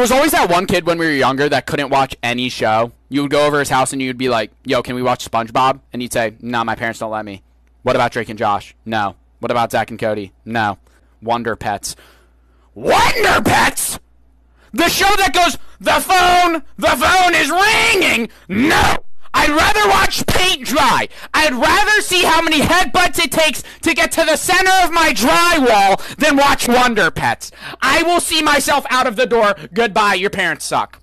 there was always that one kid when we were younger that couldn't watch any show. You would go over his house and you'd be like, "Yo, can we watch SpongeBob?" And he'd say, "No, my parents don't let me." What about Drake and Josh? No. What about Zack and Cody? No. Wonder Pets. Wonder Pets? The show that goes, the phone, the phone is ringing. No. I'd rather watch paint dry. I'd rather see how many headbutts it takes to get to the center of my drywall than watch Wonder Pets. I will see myself out of the door. Goodbye. Your parents suck.